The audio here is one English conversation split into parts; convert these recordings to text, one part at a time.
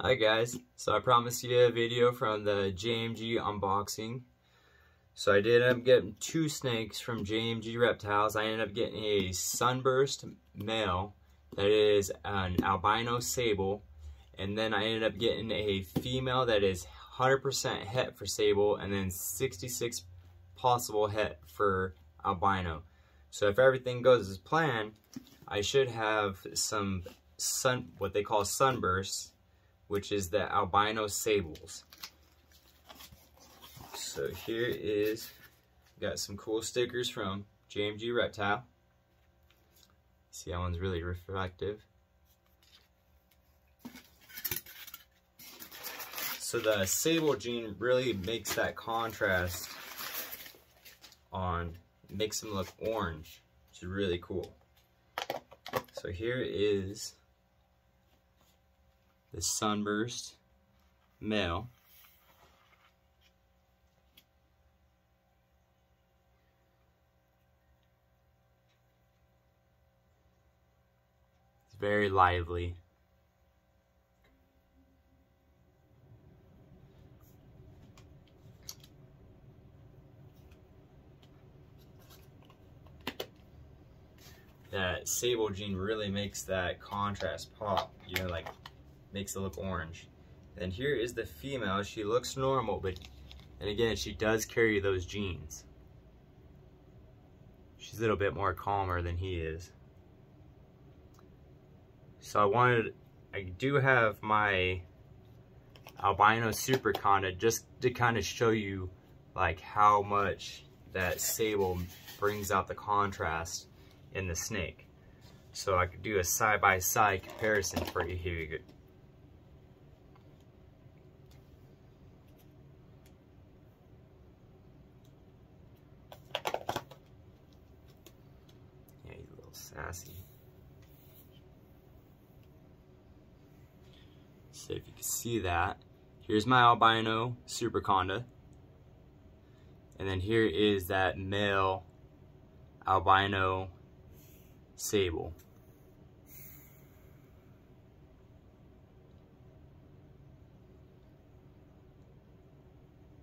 Hi guys, so I promised you a video from the JMG unboxing. So I did end up getting two snakes from JMG Reptiles. I ended up getting a sunburst male that is an albino sable. And then I ended up getting a female that is 100% het for sable and then 66 possible het for albino. So if everything goes as planned, I should have some sun, what they call sunbursts which is the albino sables. So here is, got some cool stickers from JMG Reptile. See that one's really reflective. So the sable gene really makes that contrast on, makes them look orange, which is really cool. So here is the Sunburst male. It's very lively. that sable gene really makes that contrast pop. You know, like makes it look orange. And here is the female. She looks normal, but and again, she does carry those genes. She's a little bit more calmer than he is. So I wanted, I do have my albino superconda just to kind of show you like how much that sable brings out the contrast in the snake. So I could do a side-by-side -side comparison for you here. Sassy. So if you can see that, here's my albino superconda. And then here is that male albino sable.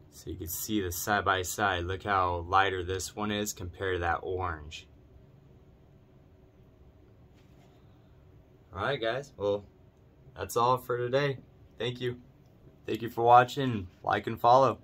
So you can see the side by side. Look how lighter this one is compared to that orange. Alright guys, well, that's all for today. Thank you. Thank you for watching. Like and follow.